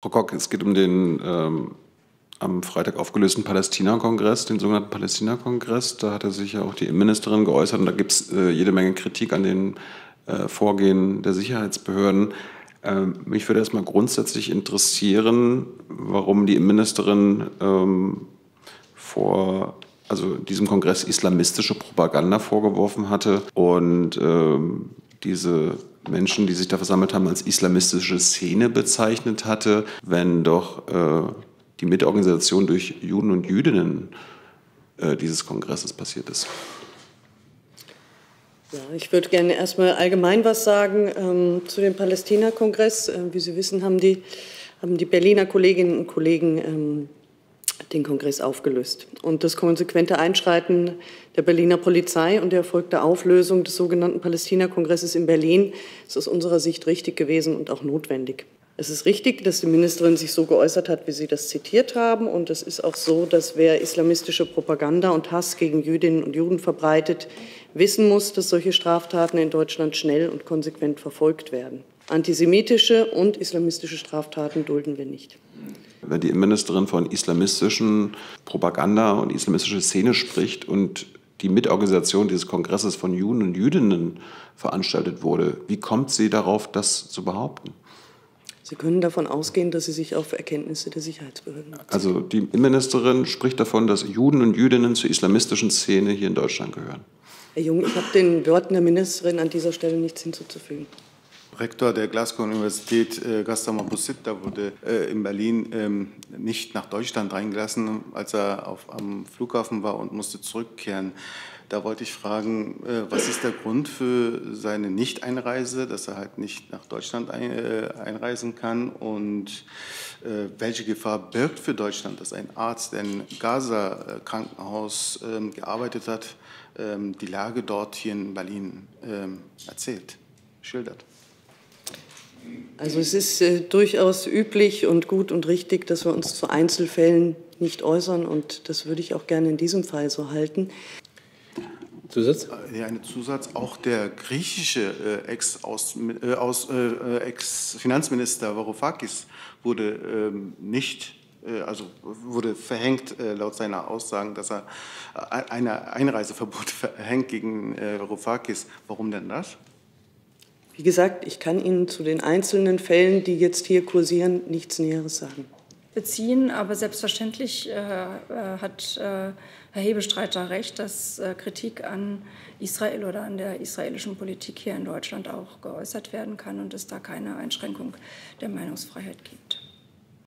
Frau Kock, es geht um den ähm, am Freitag aufgelösten Palästina-Kongress, den sogenannten Palästina-Kongress. Da hatte sich ja auch die Innenministerin geäußert und da gibt es äh, jede Menge Kritik an den äh, Vorgehen der Sicherheitsbehörden. Ähm, mich würde erstmal grundsätzlich interessieren, warum die Innenministerin ähm, vor also diesem Kongress islamistische Propaganda vorgeworfen hatte und ähm, diese Menschen, die sich da versammelt haben, als islamistische Szene bezeichnet hatte, wenn doch äh, die Mitorganisation durch Juden und Jüdinnen äh, dieses Kongresses passiert ist. Ja, ich würde gerne erstmal allgemein was sagen ähm, zu dem Palästina-Kongress. Äh, wie Sie wissen, haben die, haben die Berliner Kolleginnen und Kollegen ähm, den Kongress aufgelöst. Und das konsequente Einschreiten der Berliner Polizei und der erfolgte Auflösung des sogenannten Palästina-Kongresses in Berlin ist aus unserer Sicht richtig gewesen und auch notwendig. Es ist richtig, dass die Ministerin sich so geäußert hat, wie Sie das zitiert haben. Und es ist auch so, dass wer islamistische Propaganda und Hass gegen Jüdinnen und Juden verbreitet, wissen muss, dass solche Straftaten in Deutschland schnell und konsequent verfolgt werden. Antisemitische und islamistische Straftaten dulden wir nicht. Wenn die Innenministerin von islamistischen Propaganda und islamistischer Szene spricht und die Mitorganisation dieses Kongresses von Juden und Jüdinnen veranstaltet wurde, wie kommt sie darauf, das zu behaupten? Sie können davon ausgehen, dass Sie sich auf Erkenntnisse der Sicherheitsbehörden beziehen. Also die Innenministerin spricht davon, dass Juden und Jüdinnen zur islamistischen Szene hier in Deutschland gehören. Herr Jung, ich habe den Worten der Ministerin an dieser Stelle nichts hinzuzufügen. Rektor der Glasgow-Universität äh, Gaston Busita wurde äh, in Berlin ähm, nicht nach Deutschland reingelassen, als er auf, am Flughafen war und musste zurückkehren. Da wollte ich fragen, äh, was ist der Grund für seine Nicht-Einreise, dass er halt nicht nach Deutschland ein, äh, einreisen kann und äh, welche Gefahr birgt für Deutschland, dass ein Arzt, der im Gaza-Krankenhaus ähm, gearbeitet hat, ähm, die Lage dort hier in Berlin ähm, erzählt, schildert? Also es ist äh, durchaus üblich und gut und richtig, dass wir uns zu Einzelfällen nicht äußern und das würde ich auch gerne in diesem Fall so halten. Zusatz? Ja, ein Zusatz. Auch der griechische äh, Ex-Finanzminister äh, Ex Varoufakis wurde ähm, nicht äh, also wurde verhängt äh, laut seiner Aussagen, dass er ein Einreiseverbot verhängt gegen Varoufakis. Warum denn das? Wie gesagt, ich kann Ihnen zu den einzelnen Fällen, die jetzt hier kursieren, nichts Näheres sagen. Beziehen, aber selbstverständlich äh, äh, hat äh, Herr Hebestreiter recht, dass äh, Kritik an Israel oder an der israelischen Politik hier in Deutschland auch geäußert werden kann und es da keine Einschränkung der Meinungsfreiheit gibt.